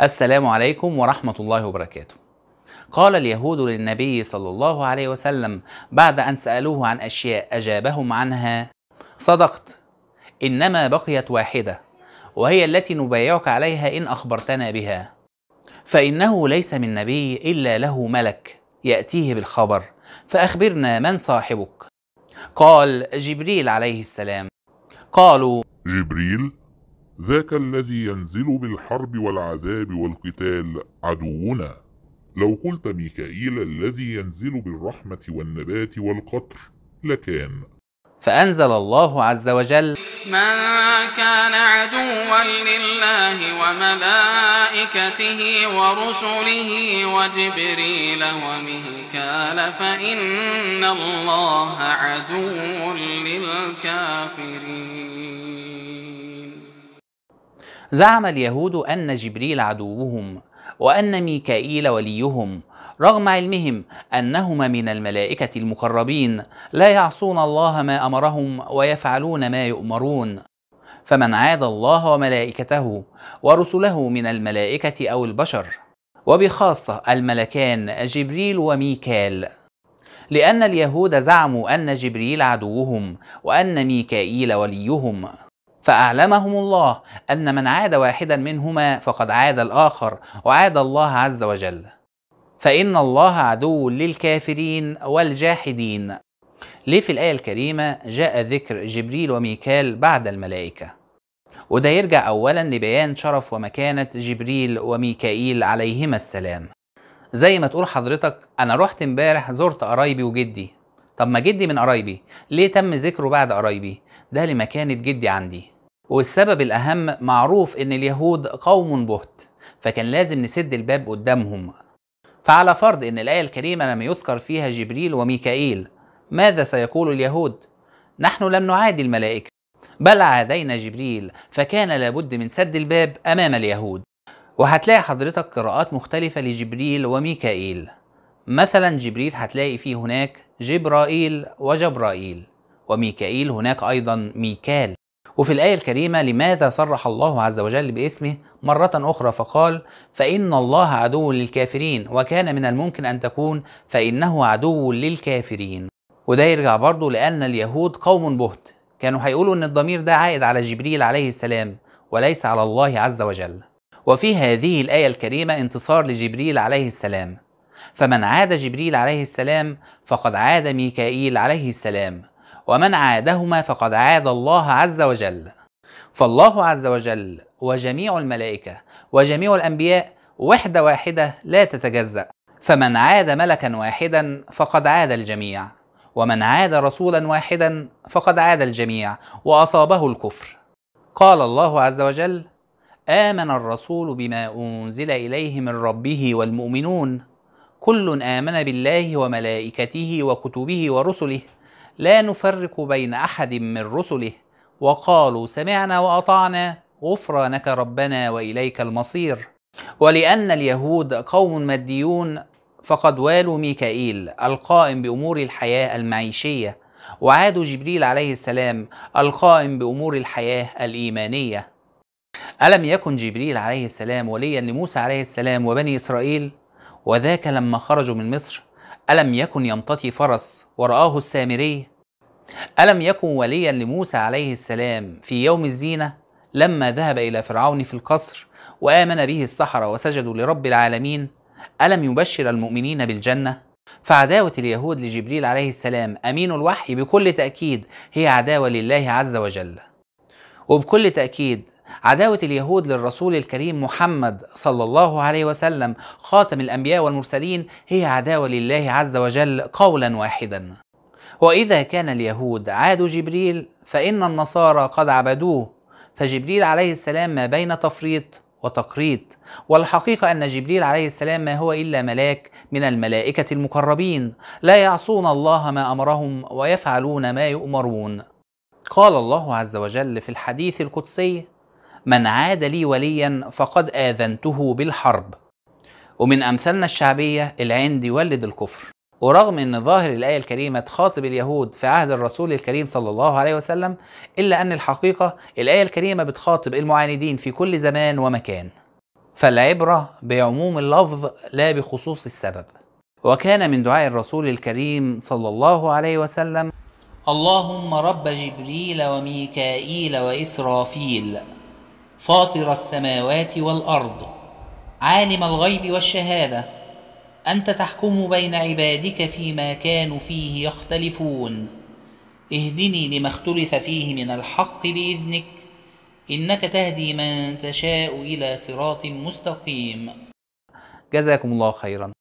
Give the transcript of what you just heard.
السلام عليكم ورحمة الله وبركاته. قال اليهود للنبي صلى الله عليه وسلم بعد أن سألوه عن أشياء أجابهم عنها: صدقت إنما بقيت واحدة وهي التي نبايعك عليها إن أخبرتنا بها. فإنه ليس من نبي إلا له ملك يأتيه بالخبر فأخبرنا من صاحبك. قال جبريل عليه السلام. قالوا جبريل ذاك الذي ينزل بالحرب والعذاب والقتال عدونا. لو قلت ميكائيل الذي ينزل بالرحمة والنبات والقطر لكان. فأنزل الله عز وجل من كان عدوا لله وملائكته ورسله وجبريل وميكال فإن الله عدو للكافرين. زعم اليهود أن جبريل عدوهم وأن ميكائيل وليهم رغم علمهم أنهما من الملائكة المقربين لا يعصون الله ما أمرهم ويفعلون ما يؤمرون. فمن عاد الله وملائكته ورسله من الملائكة أو البشر وبخاصة الملكان جبريل وميكال. لأن اليهود زعموا أن جبريل عدوهم وأن ميكائيل وليهم. فأعلمهم الله أن من عاد واحدا منهما فقد عاد الآخر وعاد الله عز وجل. فإن الله عدو للكافرين والجاحدين. ليه في الآية الكريمة جاء ذكر جبريل وميكال بعد الملائكة. وده يرجع أولا لبيان شرف ومكانة جبريل وميكائيل عليهما السلام. زي ما تقول حضرتك أنا رحت امبارح زرت قرايبي وجدي. طب ما جدي من قرايبي؟ ليه تم ذكره بعد قرايبي؟ ده لمكانة جدي عندي. والسبب الأهم معروف إن اليهود قوم بهت فكان لازم نسد الباب قدامهم. فعلى فرض إن الآية الكريمة لم يذكر فيها جبريل وميكائيل ماذا سيقول اليهود؟ نحن لم نعادي الملائكة بل عادينا جبريل فكان لابد من سد الباب أمام اليهود. وهتلاقي حضرتك قراءات مختلفة لجبريل وميكائيل. مثلا جبريل هتلاقي فيه هناك جبرائيل وجبرائيل وميكائيل هناك أيضا ميكال. وفي الآية الكريمة لماذا صرح الله عز وجل باسمه مرة أخرى فقال فإن الله عدو للكافرين وكان من الممكن أن تكون فإنه عدو للكافرين. وده يرجع برضه لأن اليهود قوم بهت. كانوا هيقولوا أن الضمير ده عائد على جبريل عليه السلام وليس على الله عز وجل. وفي هذه الآية الكريمة انتصار لجبريل عليه السلام. فمن عاد جبريل عليه السلام فقد عاد ميكائيل عليه السلام. ومن عادهما فقد عاد الله عز وجل. فالله عز وجل وجميع الملائكة وجميع الأنبياء وحدة واحدة لا تتجزأ. فمن عاد ملكا واحدا فقد عاد الجميع. ومن عاد رسولا واحدا فقد عاد الجميع وأصابه الكفر. قال الله عز وجل آمن الرسول بما أنزل إليه من ربه والمؤمنون. كل آمن بالله وملائكته وكتبه ورسله. لا نفرق بين أحد من رسله. وقالوا سمعنا وأطعنا. غفرانك ربنا وإليك المصير. ولأن اليهود قوم ماديون فقد والوا ميكائيل القائم بأمور الحياة المعيشية. وعادوا جبريل عليه السلام القائم بأمور الحياة الإيمانية. ألم يكن جبريل عليه السلام وليا لموسى عليه السلام وبني إسرائيل؟ وذاك لما خرجوا من مصر ألم يكن يمتطي فرس ورآه السامري؟ ألم يكن وليا لموسى عليه السلام في يوم الزينة لما ذهب إلى فرعون في القصر وآمن به السحرة وسجدوا لرب العالمين؟ ألم يبشر المؤمنين بالجنة؟ فعداوة اليهود لجبريل عليه السلام أمين الوحي بكل تأكيد هي عداوة لله عز وجل. وبكل تأكيد عداوة اليهود للرسول الكريم محمد صلى الله عليه وسلم خاتم الأنبياء والمرسلين هي عداوة لله عز وجل قولا واحدا. وإذا كان اليهود عادوا جبريل فإن النصارى قد عبدوه. فجبريل عليه السلام ما بين تفريط وتقريط. والحقيقة أن جبريل عليه السلام ما هو إلا ملاك من الملائكة المقربين. لا يعصون الله ما أمرهم ويفعلون ما يؤمرون. قال الله عز وجل في الحديث القدسي من عاد لي وليا فقد آذنته بالحرب. ومن أمثالنا الشعبية العند يولد الكفر. ورغم إن ظاهر الآية الكريمة تخاطب اليهود في عهد الرسول الكريم صلى الله عليه وسلم إلا أن الحقيقة الآية الكريمة بتخاطب المعاندين في كل زمان ومكان. فالعبرة بعموم اللفظ لا بخصوص السبب. وكان من دعاء الرسول الكريم صلى الله عليه وسلم اللهم رب جبريل وميكائيل وإسرافيل. فاطر السماوات والأرض عالم الغيب والشهادة أنت تحكم بين عبادك فيما كانوا فيه يختلفون. اهدني لما اختلف فيه من الحق بإذنك إنك تهدي من تشاء إلى صراط مستقيم. جزاكم الله خيرا.